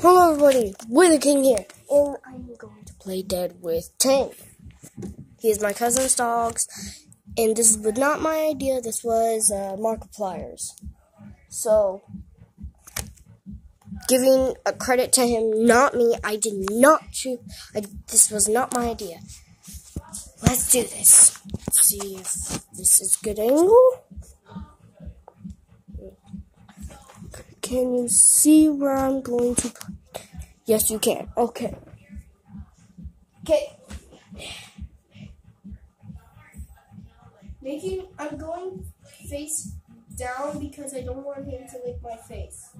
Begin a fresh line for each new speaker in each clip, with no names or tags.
Hello everybody, WitherKing here, and I'm going to play dead with Tank. He is my cousin's dogs, and this was not my idea, this was uh, Markiplier's. So, giving a credit to him, not me, I did not choose, I, this was not my idea. Let's do this. Let's see if this is good angle. Can you see where I'm going to put? Yes, you can. Okay. Okay. Making, I'm going face down because I don't want him to lick my face.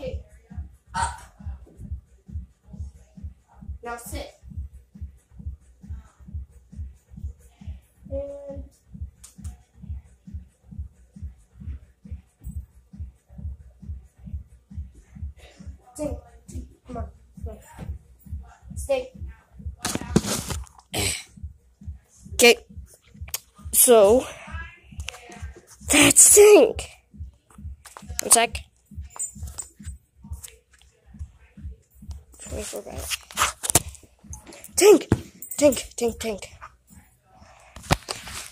Okay. Up. Now sit. Stay. Come on. Stay. Okay. So that stink. One sec. Twenty-four minutes. Tank, tank, tank, tank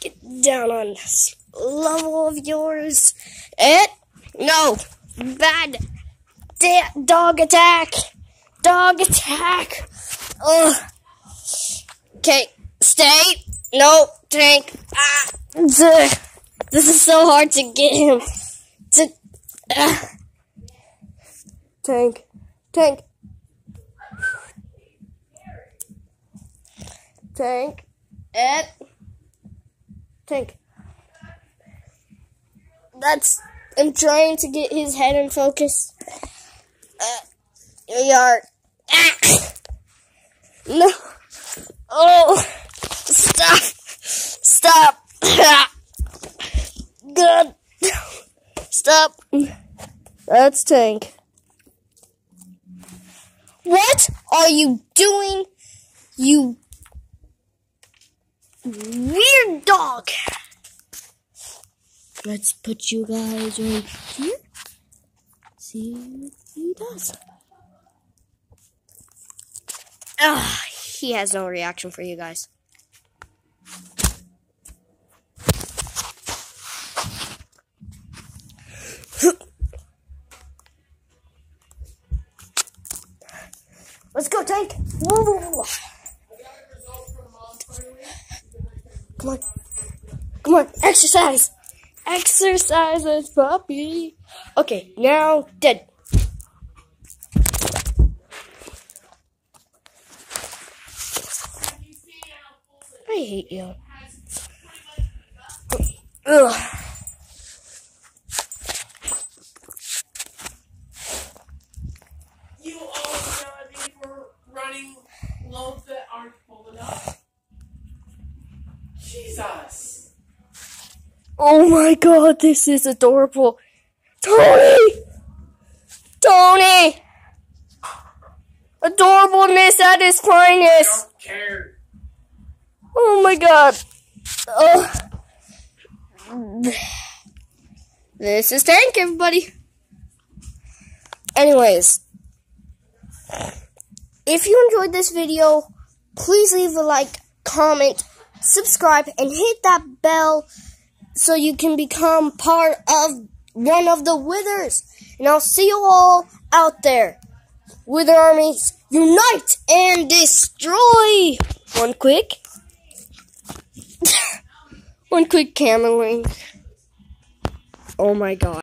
get down on this level of yours. It no bad da- dog attack. Dog attack. Ugh. Okay, stay. No, tank. Ah, this is so hard to get him. To, uh. Tank, tank, tank. It. Tank. That's. I'm trying to get his head in focus. Uh, you are. Ah! No. Oh. Stop. Stop. Good. Stop. That's Tank. What are you doing? You weird dog. Let's put you guys right here. See what he does. Ah, he has no reaction for you guys. Let's go, Tank. Woo! Come on. Come on. Exercise. Exercises, puppy. Okay, now dead. I hate you. Ugh. Oh my god, this is adorable. Tony! Tony! Adorableness at its
I
finest.
don't care.
Oh my god. Oh. This is Tank, everybody. Anyways, if you enjoyed this video, please leave a like, comment, subscribe, and hit that bell so you can become part of one of the Withers. And I'll see you all out there. Wither armies, unite and destroy! One quick. One quick camera link. Oh my god.